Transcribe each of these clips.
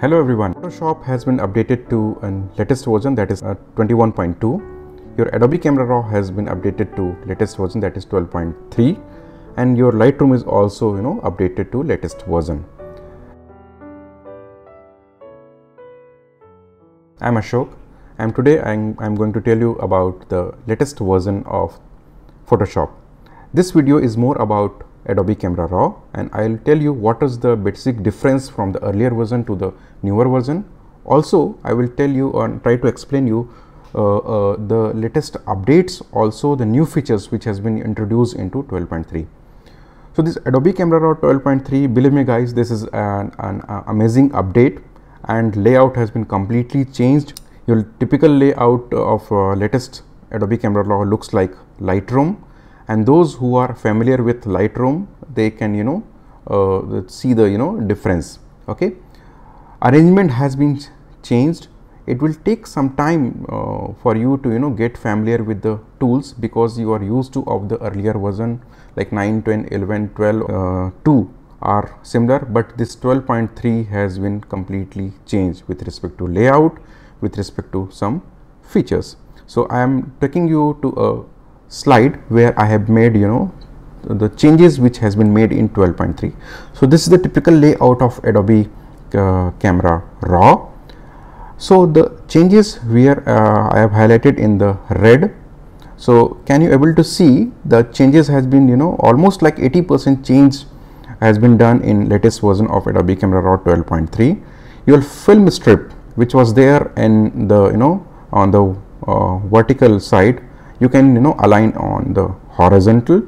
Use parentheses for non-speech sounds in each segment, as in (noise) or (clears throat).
Hello everyone. Photoshop has been updated to a latest version that is uh, 21.2. Your Adobe Camera Raw has been updated to latest version that is 12.3 and your Lightroom is also you know updated to latest version. I'm Ashok and today I'm, I'm going to tell you about the latest version of Photoshop. This video is more about Adobe Camera Raw and I'll tell you what is the basic difference from the earlier version to the newer version. Also, I will tell you and try to explain you uh, uh, the latest updates, also the new features which has been introduced into 12.3. So this Adobe Camera Raw 12.3, believe me guys, this is an, an uh, amazing update and layout has been completely changed. Your typical layout of uh, latest Adobe Camera Raw looks like Lightroom and those who are familiar with Lightroom they can you know uh, see the you know difference okay? Arrangement has been changed. It will take some time uh, for you to you know get familiar with the tools because you are used to of the earlier version like 9 10 11 12 uh, 2 are similar but this 12.3 has been completely changed with respect to layout with respect to some features. So i am taking you to a slide where I have made you know the changes which has been made in 12.3. So, this is the typical layout of Adobe uh, Camera Raw. So, the changes where uh, I have highlighted in the red. So, can you able to see the changes has been you know almost like 80 percent change has been done in latest version of Adobe Camera Raw 12.3. Your film strip which was there in the you know on the uh, vertical side you can you know align on the horizontal.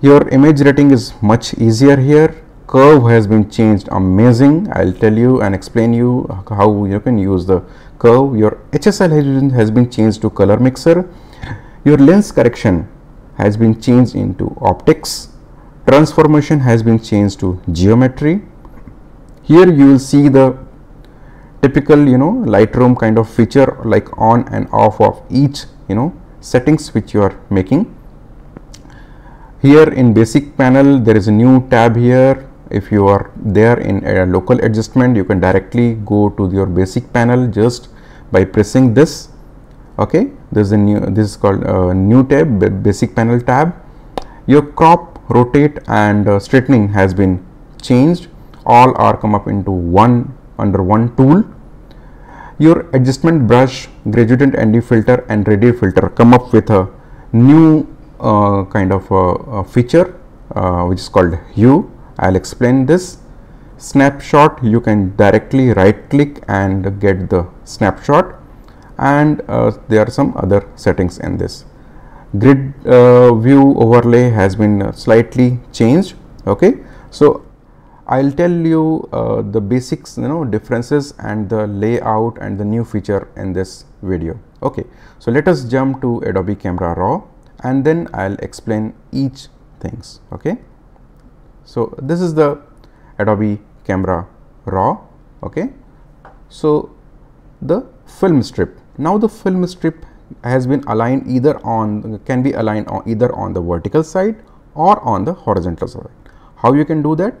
Your image rating is much easier here. Curve has been changed amazing. I'll tell you and explain you how you can use the curve. Your hsl has been, changed to color mixer. Your lens correction has been changed into optics. Transformation has been changed to geometry. Here you will see the typical you know lightroom kind of feature like on and off of each you know settings which you are making. Here in basic panel there is a new tab here. If you are there in a local adjustment you can directly go to your basic panel just by pressing this. Okay? This is a new this is called a new tab basic panel tab. Your crop rotate and uh, straightening has been changed. All are come up into one under one tool your adjustment brush, gradient ND filter and radial filter come up with a new uh, kind of a feature uh, which is called hue. I will explain this. Snapshot you can directly right click and get the snapshot and uh, there are some other settings in this. Grid uh, view overlay has been slightly changed. Okay. So, I'll tell you uh, the basics you know differences and the layout and the new feature in this video. Okay. So, let us jump to Adobe Camera Raw and then I'll explain each things. Okay. So, this is the Adobe Camera Raw. Okay. So, the film strip. Now, the film strip has been aligned either on can be aligned on either on the vertical side or on the horizontal side. How you can do that?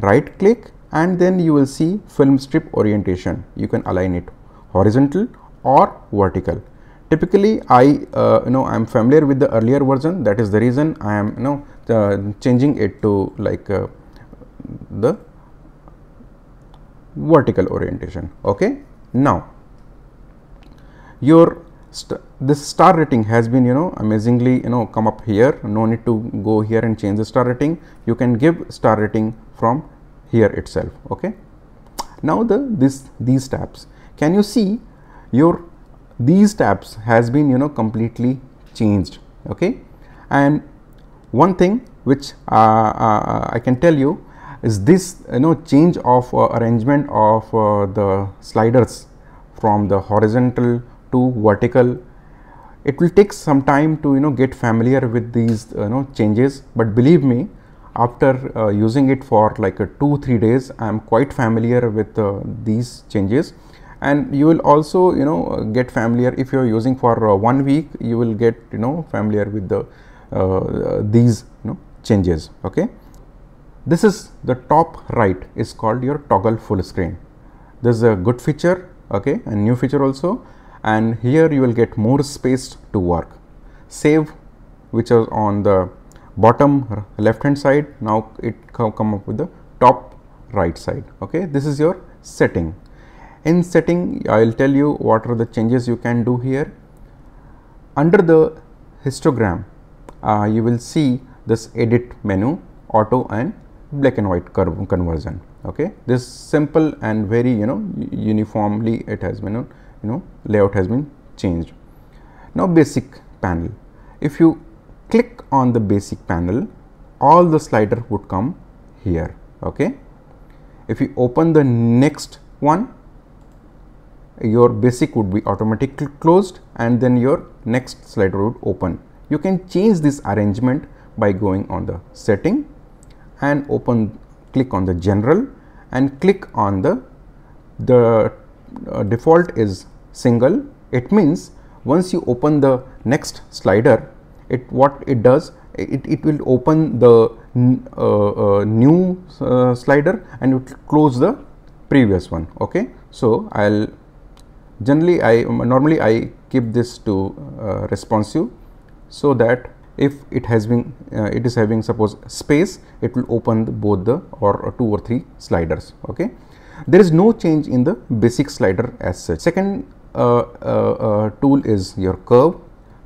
Right click and then you will see film strip orientation. You can align it horizontal or vertical. Typically, I uh, you know I am familiar with the earlier version that is the reason I am you know uh, changing it to like uh, the vertical orientation. Okay. Now, your st this star rating has been you know amazingly you know come up here. No need to go here and change the star rating. You can give star rating from here itself okay? Now the this these tabs. Can you see your these tabs has been you know completely changed okay? And one thing which uh, uh, I can tell you is this you know change of uh, arrangement of uh, the sliders from the horizontal to vertical it will take some time to you know get familiar with these you know changes. But believe me after uh, using it for like a 2 3 days I am quite familiar with uh, these changes. And you will also you know get familiar if you are using for uh, one week you will get you know familiar with the uh, these you know changes okay? This is the top right is called your toggle full screen. This is a good feature okay? A new feature also and here you will get more space to work. Save which is on the bottom left hand side. Now it come up with the top right side. Okay this is your setting. In setting I will tell you what are the changes you can do here. Under the histogram uh, you will see this edit menu auto and black and white curve conversion. Okay this simple and very you know uniformly it has been you know layout has been changed. Now basic panel. If you click on the basic panel all the slider would come here okay? If you open the next one your basic would be automatically closed and then your next slider would open. You can change this arrangement by going on the setting and open click on the general and click on the the uh, default is single it means once you open the next slider it what it does it, it will open the uh, uh, new uh, slider and it will close the previous one okay? So i'll generally i normally i keep this to uh, responsive so that if it has been uh, it is having suppose space it will open the both the or, two or three sliders okay? There is no change in the basic slider as such. Second Uh, uh, uh, tool is your curve.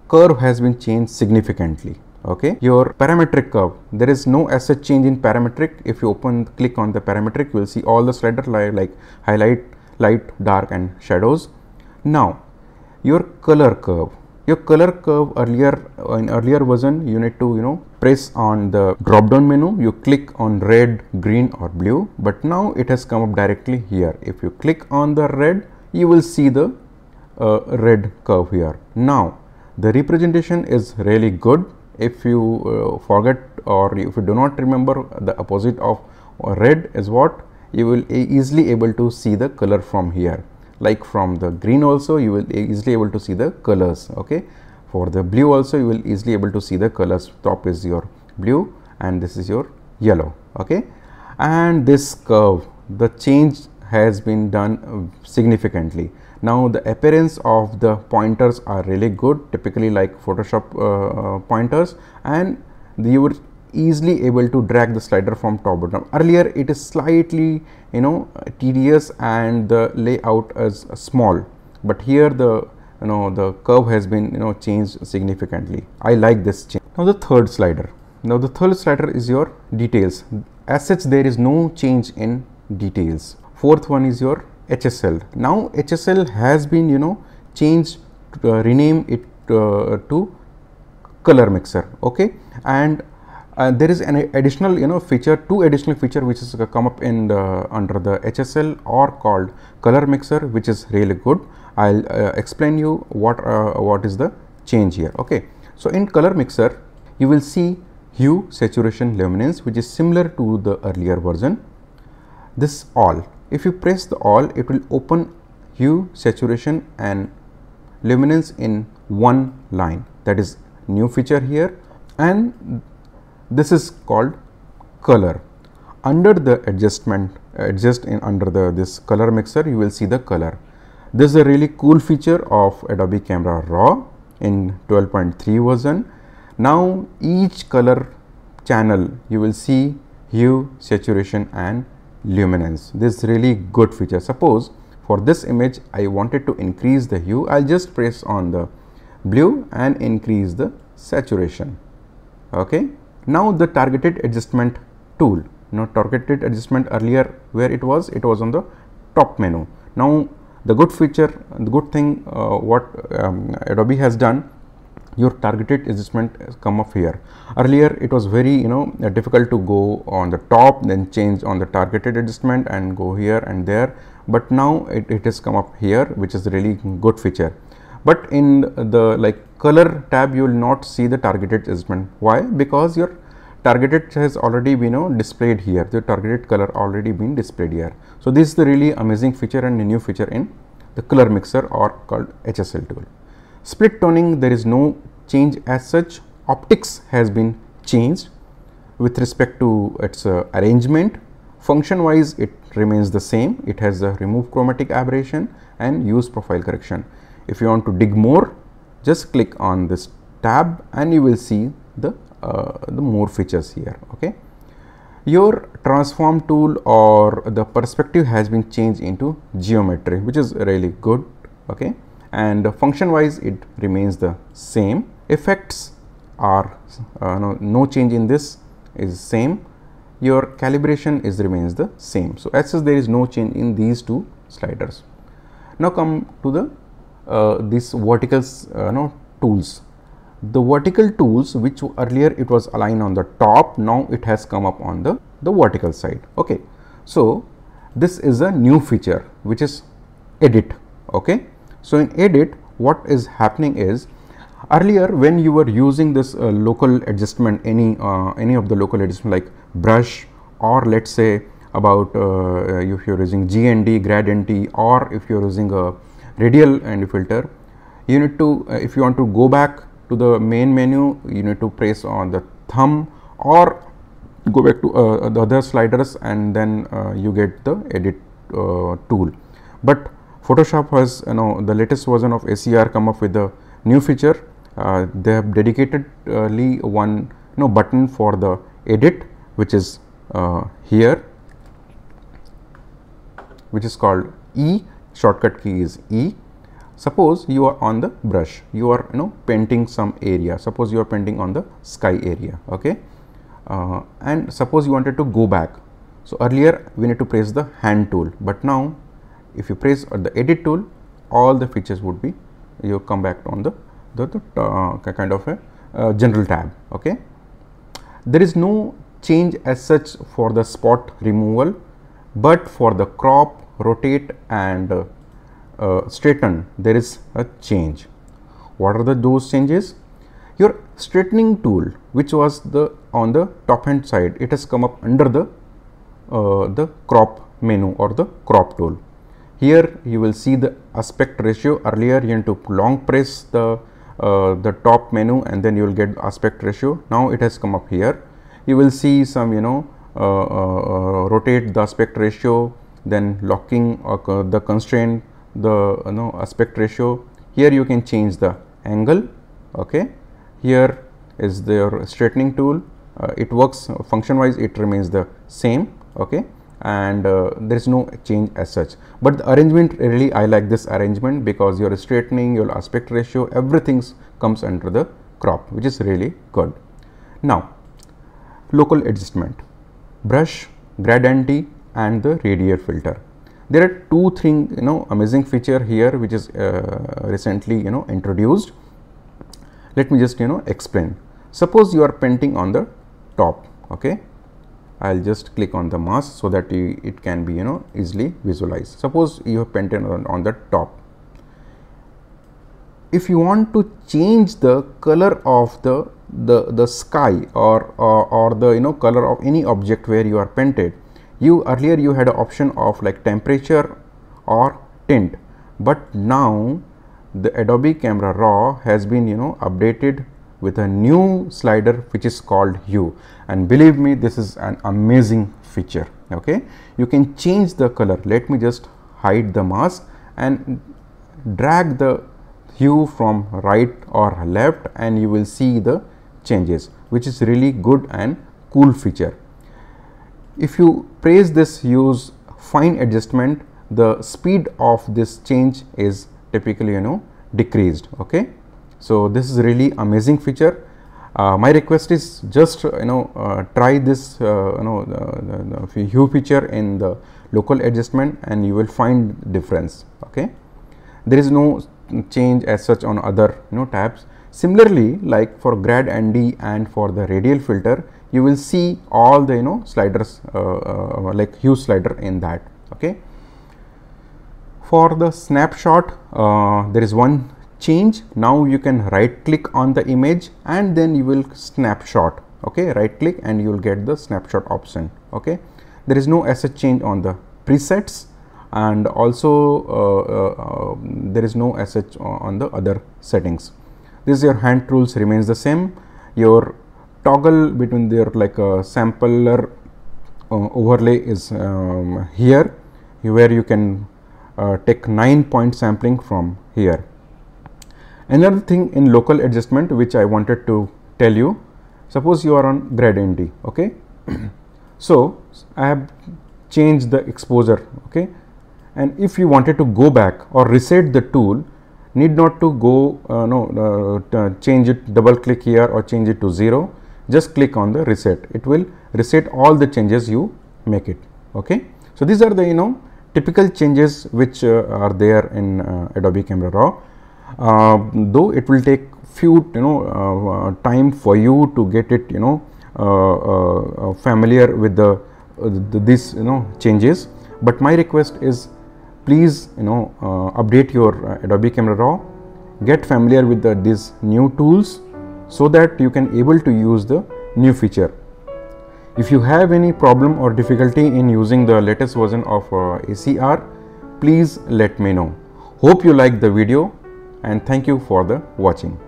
Curve has been changed significantly okay? Your parametric curve. There is no as such change in parametric. If you open click on the parametric you will see all the slider like, like highlight light dark and shadows. Now your color curve. Your color curve earlier in earlier version you need to you know press on the drop down menu. You click on red green or blue. But now it has come up directly here. If you click on the red you will see the uh, red curve here. Now the representation is really good. If you uh, forget or if you do not remember the opposite of red is what? You will easily able to see the color from here. Like from the green also you will easily able to see the colors okay? For the blue also you will easily able to see the colors. Top is your blue and this is your yellow okay? And this curve the change has been done significantly now the appearance of the pointers are really good typically like photoshop uh, uh pointers and you would easily able to drag the slider from top bottom. Earlier it is slightly you know tedious and the layout is small but here the you know the curve has been you know changed significantly. I like this change. Now the third slider. Now the third slider is your details. As such there is no change in details. Fourth one is your hsl now hsl has been you know changed uh, rename it uh, to color mixer okay? And uh, there is an additional you know feature two additional feature which is come up in the under the HSL or called color mixer which is really good. I'll uh, explain you what uh, what is the change here okay? So in color mixer you will see hue saturation luminance which is similar to the earlier version. This all if you press the all it will open hue saturation and luminance in one line. That is new feature here. And this is called color. Under the adjustment adjust in under the this color mixer you will see the color. This is a really cool feature of adobe camera raw in 12.3 version. Now each color channel you will see hue saturation and luminance. This is really good feature. Suppose for this image i wanted to increase the hue. I'll just press on the blue and increase the saturation. Okay? Now the targeted adjustment tool. Now targeted adjustment earlier where it was, it was on the top menu. Now the good feature, the good thing uh, what um, Adobe has done your targeted adjustment come up here. Earlier it was very you know uh, difficult to go on the top then change on the targeted adjustment and go here and there. But now it, it has come up here which is really good feature. But in the like color tab you will not see the targeted adjustment. Why? Because your targeted has already been you know, displayed here. The targeted color already been displayed here. So this is the really amazing feature and new feature in the color mixer or called hsl tool split toning there is no change as such. Optics has been changed with respect to its uh, arrangement. Function wise it remains the same. It has the remove chromatic aberration and use profile correction. If you want to dig more just click on this tab and you will see the uh, the more features here okay? Your transform tool or the perspective has been changed into geometry which is really good okay and function wise it remains the same. Effects are uh, no, no change in this is same. Your calibration is remains the same. So as such there is no change in these two sliders. Now come to the uh, these vertical uh, no tools. The vertical tools which earlier it was aligned on the top now it has come up on the the vertical side. Okay. So this is a new feature which is edit. Okay so in edit what is happening is earlier when you were using this uh, local adjustment any uh, any of the local adjustment like brush or let's say about uh, if you're using GND grad ND or if you're using a radial ND filter you need to uh, if you want to go back to the main menu you need to press on the thumb or go back to uh, the other sliders and then uh, you get the edit uh, tool. But photoshop has you know the latest version of ser come up with a new feature. Uh, they have dedicatedly one you know button for the edit which is uh, here which is called e. Shortcut key is e. Suppose you are on the brush. You are you know painting some area. Suppose you are painting on the sky area okay? Uh, and suppose you wanted to go back. So earlier we need to press the hand tool. But now if you press the edit tool all the features would be you come back on the the, the uh, kind of a uh, general tab okay there is no change as such for the spot removal but for the crop rotate and uh, uh, straighten there is a change. What are the those changes? Your straightening tool which was the on the top hand side it has come up under the uh, the crop menu or the crop tool. Here you will see the aspect ratio. Earlier you need to long press the uh, the top menu and then you will get aspect ratio. Now it has come up here. You will see some you know uh, uh, uh rotate the aspect ratio then locking the constraint the you know aspect ratio. Here you can change the angle okay? Here is the straightening tool. Uh, it works. Uh, function wise it remains the same okay and uh, there is no change as such. But the arrangement really i like this arrangement because your straightening your aspect ratio everything comes under the crop which is really good. Now local adjustment. Brush grad ND and the radial filter. There are two thing you know amazing feature here which is uh, recently you know introduced. Let me just you know explain. Suppose you are painting on the top okay i'll just click on the mask so that it can be you know easily visualized. Suppose you have painted on, on the top. If you want to change the color of the the the sky or, or or the you know color of any object where you are painted you earlier you had an option of like temperature or tint. But now the adobe camera raw has been you know updated with a new slider which is called hue and believe me this is an amazing feature okay you can change the color let me just hide the mask and drag the hue from right or left and you will see the changes which is really good and cool feature if you praise this use fine adjustment, the speed of this change is typically you know decreased. Okay. So, this is really amazing feature. Uh, my request is just you know uh, try this uh, you know the, the, the, hue feature in the local adjustment and you will find difference. Okay. There is no change as such on other you know tabs. Similarly, like for grad ND and for the radial filter, you will see all the you know sliders uh, uh, like hue slider in that okay for the snapshot uh, there is one change now you can right click on the image and then you will snapshot okay? Right click and you will get the snapshot option okay? There is no asset change on the presets and also uh, uh, uh, there is no asset on the other settings. This is your hand tools remains the same. Your toggle between their like a sampler uh, overlay is um, here where you can uh, take 9 point sampling from here. Another thing in local adjustment which I wanted to tell you suppose you are on gradient okay. (clears throat) so, I have changed the exposure okay? And if you wanted to go back or reset the tool need not to go uh, no uh, change it double click here or change it to 0 just click on the reset. It will reset all the changes you make it okay? So these are the you know typical changes which uh, are there in uh, adobe camera raw. uh, though it will take few you know uh, time for you to get it you know familiar with the, the this you know changes but my request is please you know uh, update your uh, Adobe Camera Raw, get familiar with the, these new tools so that you can able to use the new feature. If you have any problem or difficulty in using the latest version of uh, ACR, please let me know. Hope you like the video and thank you for the watching.